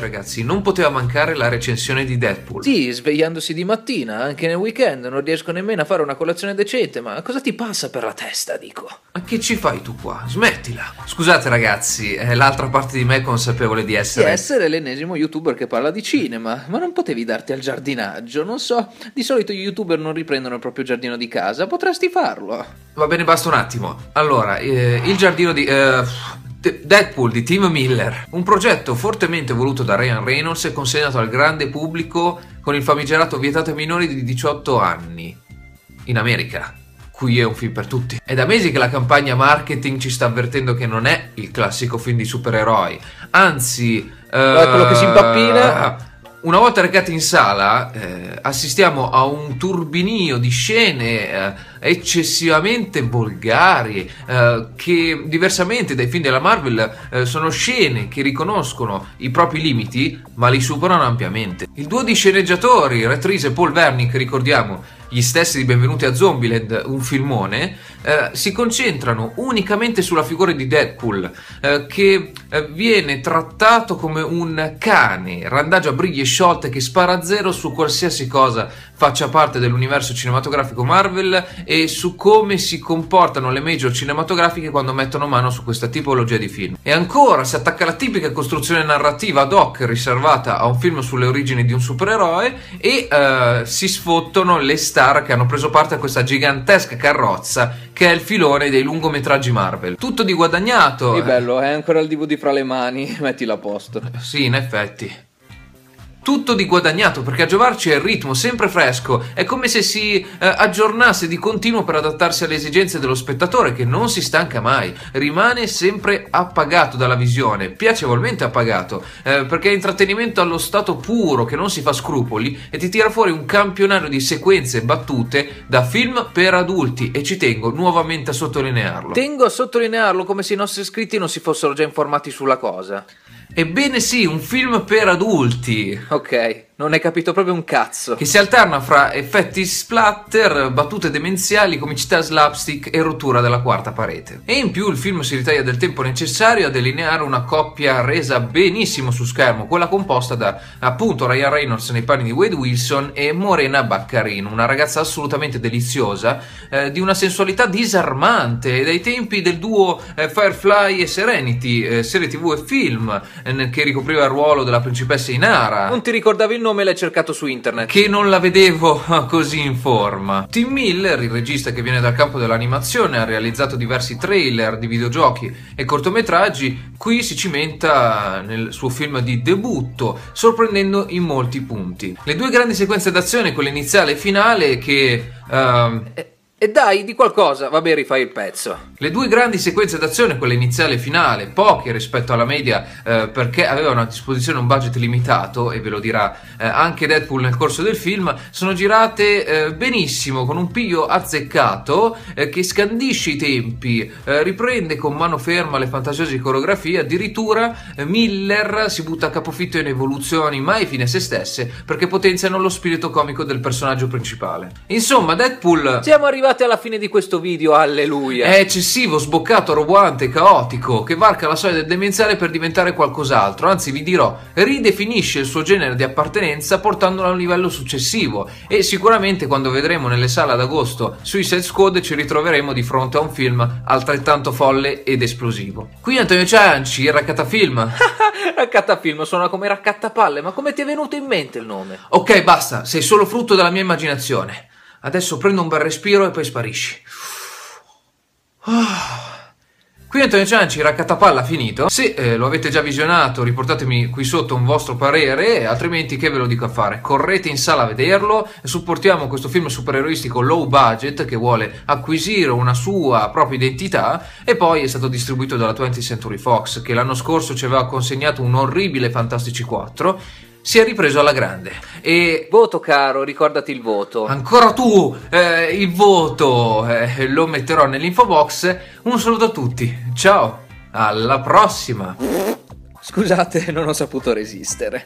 ragazzi, non poteva mancare la recensione di Deadpool. Sì, svegliandosi di mattina, anche nel weekend, non riesco nemmeno a fare una colazione decente, ma cosa ti passa per la testa, dico? Ma che ci fai tu qua? Smettila. Scusate ragazzi, eh, l'altra parte di me è consapevole di essere... Di essere l'ennesimo youtuber che parla di cinema, ma non potevi darti al giardinaggio, non so, di solito gli youtuber non riprendono il proprio giardino di casa, potresti farlo. Va bene, basta un attimo. Allora, eh, il giardino di... Eh, Deadpool di Tim Miller, un progetto fortemente voluto da Ryan Reynolds e consegnato al grande pubblico con il famigerato vietato ai minori di 18 anni. In America. Qui è un film per tutti. È da mesi che la campagna marketing ci sta avvertendo che non è il classico film di supereroi. Anzi... Uh, quello che si impappina una volta recati in sala, eh, assistiamo a un turbinio di scene eh, eccessivamente volgari, eh, che diversamente dai film della Marvel eh, sono scene che riconoscono i propri limiti, ma li superano ampiamente. Il duo di sceneggiatori, Retrice e Paul Wernick, ricordiamo, gli stessi di Benvenuti a Zombieland, un filmone, eh, si concentrano unicamente sulla figura di Deadpool, eh, che eh, viene trattato come un cane, randagio a briglie sciolte che spara a zero su qualsiasi cosa faccia parte dell'universo cinematografico Marvel e su come si comportano le major cinematografiche quando mettono mano su questa tipologia di film. E ancora si attacca alla tipica costruzione narrativa ad hoc riservata a un film sulle origini di un supereroe e eh, si sfottono le star che hanno preso parte a questa gigantesca carrozza che è il filone dei lungometraggi Marvel. Tutto di guadagnato. Che bello, è ancora il DVD fra le mani, mettila a posto. Sì, in effetti tutto di guadagnato perché a giovarci è il ritmo sempre fresco, è come se si eh, aggiornasse di continuo per adattarsi alle esigenze dello spettatore che non si stanca mai, rimane sempre appagato dalla visione, piacevolmente appagato, eh, perché è intrattenimento allo stato puro che non si fa scrupoli e ti tira fuori un campionario di sequenze battute da film per adulti e ci tengo nuovamente a sottolinearlo. Tengo a sottolinearlo come se i nostri iscritti non si fossero già informati sulla cosa. Ebbene sì, un film per adulti. Ok. Non hai capito proprio un cazzo. Che si alterna fra effetti splatter, battute demenziali, comicità slapstick e rottura della quarta parete. E in più il film si ritaglia del tempo necessario a delineare una coppia resa benissimo su schermo, quella composta da appunto Ryan Reynolds nei panni di Wade Wilson e Morena Baccarin, una ragazza assolutamente deliziosa, eh, di una sensualità disarmante, dai tempi del duo eh, Firefly e Serenity, eh, serie tv e film, eh, che ricopriva il ruolo della principessa Inara. Non ti ricordavi il nome? Nome l'hai cercato su internet. Che non la vedevo così in forma. Tim Miller, il regista che viene dal campo dell'animazione, ha realizzato diversi trailer di videogiochi e cortometraggi, qui si cimenta nel suo film di debutto, sorprendendo in molti punti. Le due grandi sequenze d'azione, quella iniziale e finale, che... Uh, e dai, di qualcosa, vabbè, rifai il pezzo. Le due grandi sequenze d'azione, quella iniziale e finale, poche rispetto alla media eh, perché avevano a disposizione un budget limitato, e ve lo dirà eh, anche Deadpool nel corso del film, sono girate eh, benissimo, con un piglio azzeccato eh, che scandisce i tempi, eh, riprende con mano ferma le fantasiose coreografie, addirittura eh, Miller si butta a capofitto in evoluzioni mai fine a se stesse perché potenziano lo spirito comico del personaggio principale. Insomma, Deadpool... Siamo arrivati arrivati alla fine di questo video, alleluia. È eccessivo, sboccato, roboante, caotico, che varca la soglia del demenziale per diventare qualcos'altro. Anzi, vi dirò, ridefinisce il suo genere di appartenenza portandolo a un livello successivo. E sicuramente quando vedremo nelle sale ad agosto Suicide Squad ci ritroveremo di fronte a un film altrettanto folle ed esplosivo. Qui Antonio Cianci, il Raccatafilm. Raccatafilm suona come raccattapalle, ma come ti è venuto in mente il nome? Ok, basta, sei solo frutto della mia immaginazione. Adesso prendo un bel respiro e poi sparisci. Qui Antonio Cianci, Raccatapalla finito. Se eh, lo avete già visionato, riportatemi qui sotto un vostro parere, altrimenti che ve lo dico a fare? Correte in sala a vederlo e supportiamo questo film supereroistico low budget che vuole acquisire una sua propria identità e poi è stato distribuito dalla 20th Century Fox che l'anno scorso ci aveva consegnato un orribile Fantastici 4 si è ripreso alla grande. E voto caro, ricordati il voto. Ancora tu, eh, il voto, eh, lo metterò nell'info box. Un saluto a tutti, ciao, alla prossima. Scusate, non ho saputo resistere.